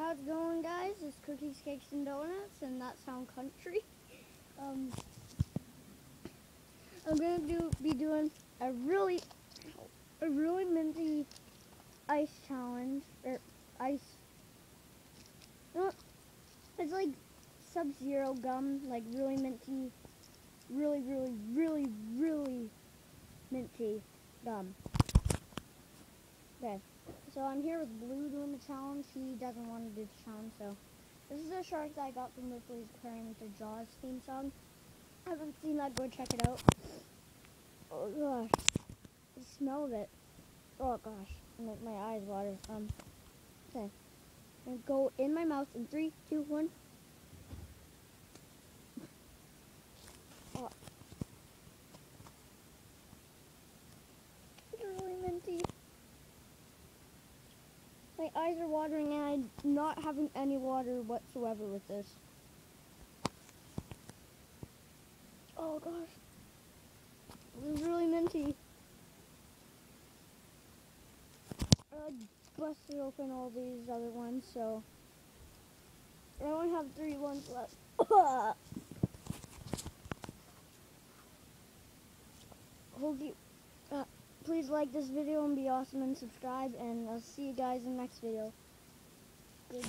how's it going, guys? It's Cookies, Cakes, and Donuts, and that sound country. Um, I'm gonna do be doing a really, a really minty ice challenge or ice. What? It's like Sub-Zero gum, like really minty, really, really, really, really minty gum. Okay. So I'm here with Blue doing the challenge. He doesn't want to do the challenge, so this is a shark that I got from Ripley's Aquarium with their Jaws theme song. I haven't seen that. Go check it out. Oh gosh, I smelled it. Oh gosh, my, eyes water. Um, okay, and go in my mouth in three, two, one. Oh. It's really minty. My eyes are watering and I'm not having any water whatsoever with this. Oh gosh. This is really minty. I busted open all these other ones, so I only have three ones left. Hope you uh, please like this video and be awesome and subscribe and I'll see you guys in the next video. Good.